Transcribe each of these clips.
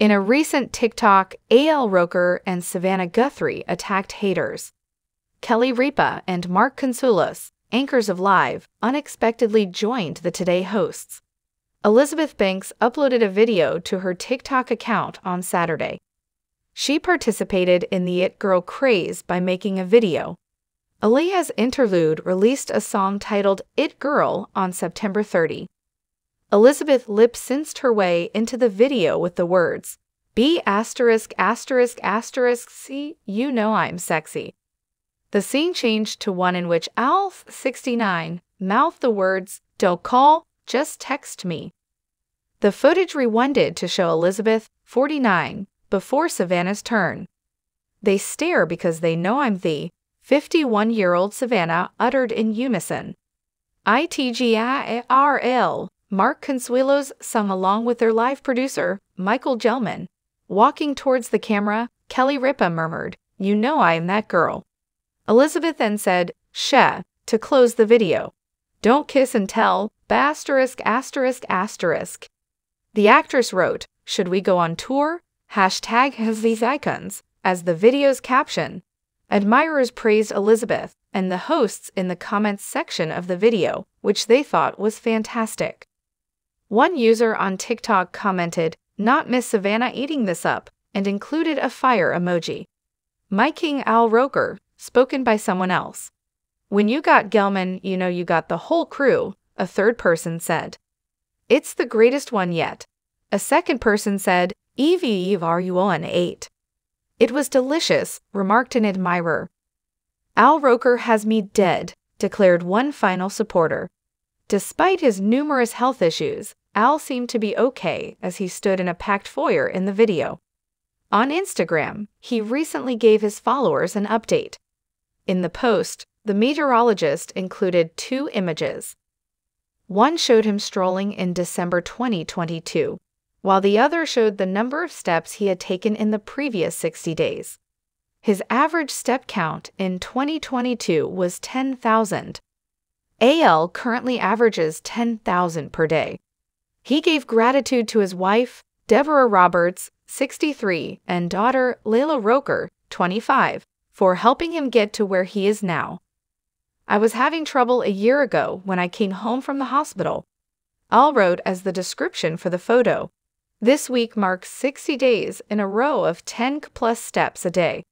In a recent TikTok, A.L. Roker and Savannah Guthrie attacked haters. Kelly Ripa and Mark Consuelos, anchors of Live, unexpectedly joined the Today hosts. Elizabeth Banks uploaded a video to her TikTok account on Saturday. She participated in the It Girl craze by making a video. Aliyah's Interlude released a song titled It Girl on September 30. Elizabeth lip synced her way into the video with the words, B asterisk asterisk asterisk C, you know I'm sexy. The scene changed to one in which Al, 69, mouthed the words, Don't call, just text me. The footage rewinded to show Elizabeth, 49, before Savannah's turn. They stare because they know I'm the 51 year old Savannah uttered in unison. ITGIRL, Mark Consuelos sung along with their live producer, Michael Gelman. Walking towards the camera, Kelly Ripa murmured, You know I am that girl. Elizabeth then said, Sheh, to close the video. Don't kiss and tell, asterisk asterisk asterisk. The actress wrote, Should we go on tour? Hashtag has these icons, as the video's caption. Admirers praised Elizabeth and the hosts in the comments section of the video, which they thought was fantastic. One user on TikTok commented, Not Miss Savannah eating this up, and included a fire emoji. My King Al Roker, spoken by someone else. When you got Gelman, you know you got the whole crew, a third person said. It's the greatest one yet. A second person said, Evie are you on 8. It was delicious, remarked an admirer. Al Roker has me dead, declared one final supporter. Despite his numerous health issues, Al seemed to be okay as he stood in a packed foyer in the video. On Instagram, he recently gave his followers an update. In the post, the meteorologist included two images. One showed him strolling in December 2022, while the other showed the number of steps he had taken in the previous 60 days. His average step count in 2022 was 10,000. AL currently averages 10,000 per day. He gave gratitude to his wife, Deborah Roberts, 63, and daughter, Leila Roker, 25, for helping him get to where he is now. I was having trouble a year ago when I came home from the hospital. Al wrote as the description for the photo. This week marks 60 days in a row of 10 plus steps a day.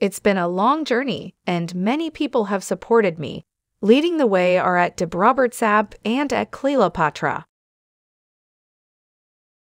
It's been a long journey, and many people have supported me. Leading the way are at Deb app and at Cleopatra.